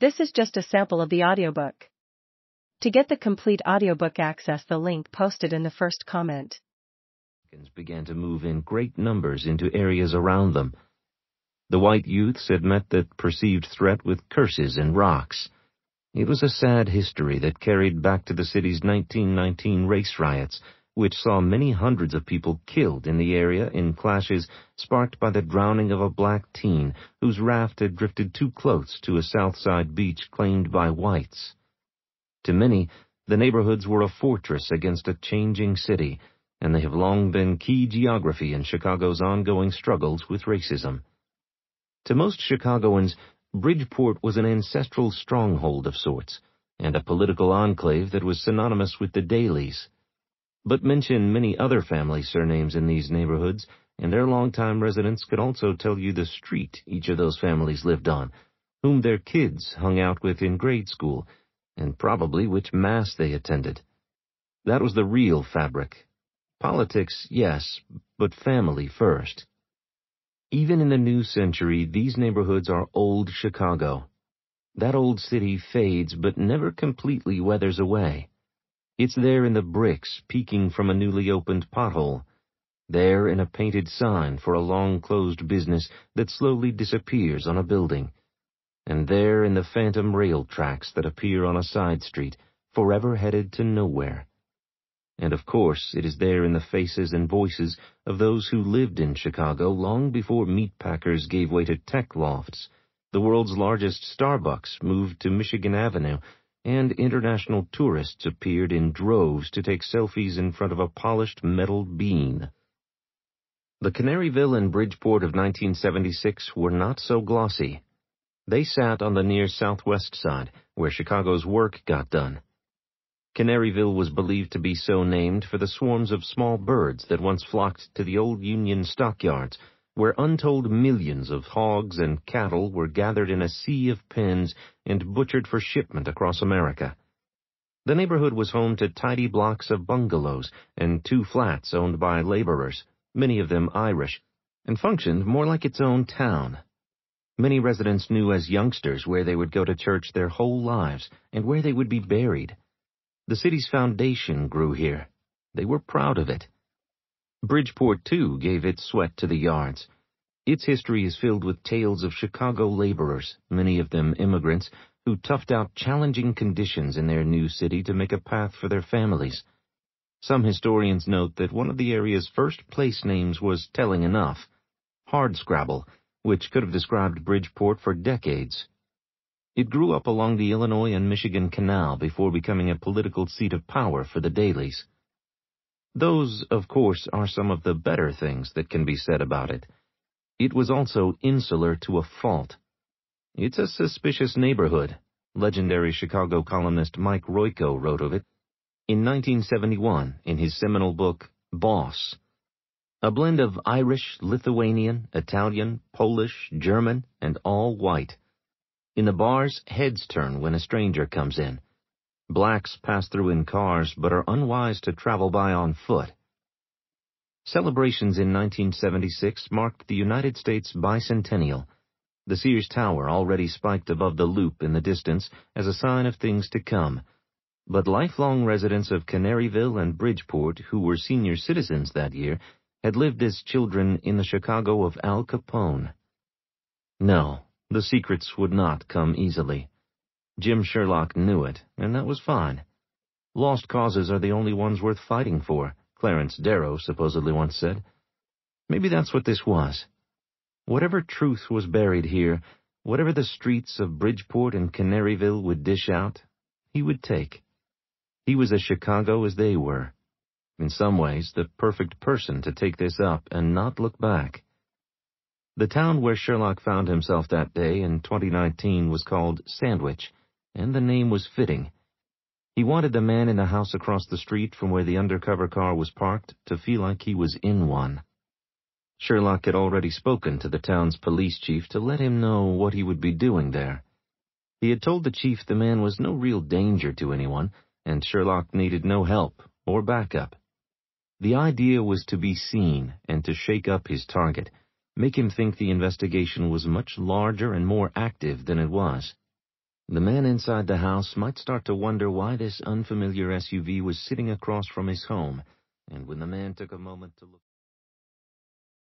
This is just a sample of the audiobook. To get the complete audiobook access the link posted in the first comment. began to move in great numbers into areas around them. The white youths had met the perceived threat with curses and rocks. It was a sad history that carried back to the city's 1919 race riots, which saw many hundreds of people killed in the area in clashes sparked by the drowning of a black teen whose raft had drifted too close to a south side beach claimed by whites. To many, the neighborhoods were a fortress against a changing city, and they have long been key geography in Chicago's ongoing struggles with racism. To most Chicagoans, Bridgeport was an ancestral stronghold of sorts, and a political enclave that was synonymous with the Daleys. But mention many other family surnames in these neighborhoods, and their longtime residents could also tell you the street each of those families lived on, whom their kids hung out with in grade school, and probably which mass they attended. That was the real fabric. Politics, yes, but family first. Even in the new century, these neighborhoods are old Chicago. That old city fades but never completely weathers away. It's there in the bricks peeking from a newly opened pothole. There in a painted sign for a long-closed business that slowly disappears on a building. And there in the phantom rail tracks that appear on a side street, forever headed to nowhere. And of course, it is there in the faces and voices of those who lived in Chicago long before meatpackers gave way to tech lofts. The world's largest Starbucks moved to Michigan Avenue and international tourists appeared in droves to take selfies in front of a polished metal bean. The Canaryville and Bridgeport of 1976 were not so glossy. They sat on the near southwest side, where Chicago's work got done. Canaryville was believed to be so named for the swarms of small birds that once flocked to the old Union stockyards, where untold millions of hogs and cattle were gathered in a sea of pens and butchered for shipment across America. The neighborhood was home to tidy blocks of bungalows and two flats owned by laborers, many of them Irish, and functioned more like its own town. Many residents knew as youngsters where they would go to church their whole lives and where they would be buried. The city's foundation grew here. They were proud of it. Bridgeport, too, gave its sweat to the yards. Its history is filled with tales of Chicago laborers, many of them immigrants, who toughed out challenging conditions in their new city to make a path for their families. Some historians note that one of the area's first place names was telling enough, Hardscrabble, which could have described Bridgeport for decades. It grew up along the Illinois and Michigan Canal before becoming a political seat of power for the Daleys. Those, of course, are some of the better things that can be said about it. It was also insular to a fault. It's a suspicious neighborhood, legendary Chicago columnist Mike Royko wrote of it in 1971 in his seminal book, Boss. A blend of Irish, Lithuanian, Italian, Polish, German, and all white. In the bars, heads turn when a stranger comes in. Blacks pass through in cars but are unwise to travel by on foot. Celebrations in 1976 marked the United States bicentennial. The Sears Tower already spiked above the loop in the distance as a sign of things to come. But lifelong residents of Canaryville and Bridgeport who were senior citizens that year had lived as children in the Chicago of Al Capone. No, the secrets would not come easily. Jim Sherlock knew it, and that was fine. Lost causes are the only ones worth fighting for, Clarence Darrow supposedly once said. Maybe that's what this was. Whatever truth was buried here, whatever the streets of Bridgeport and Canaryville would dish out, he would take. He was as Chicago as they were. In some ways, the perfect person to take this up and not look back. The town where Sherlock found himself that day in 2019 was called Sandwich, and the name was fitting. He wanted the man in the house across the street from where the undercover car was parked to feel like he was in one. Sherlock had already spoken to the town's police chief to let him know what he would be doing there. He had told the chief the man was no real danger to anyone, and Sherlock needed no help or backup. The idea was to be seen and to shake up his target, make him think the investigation was much larger and more active than it was. The man inside the house might start to wonder why this unfamiliar SUV was sitting across from his home, and when the man took a moment to look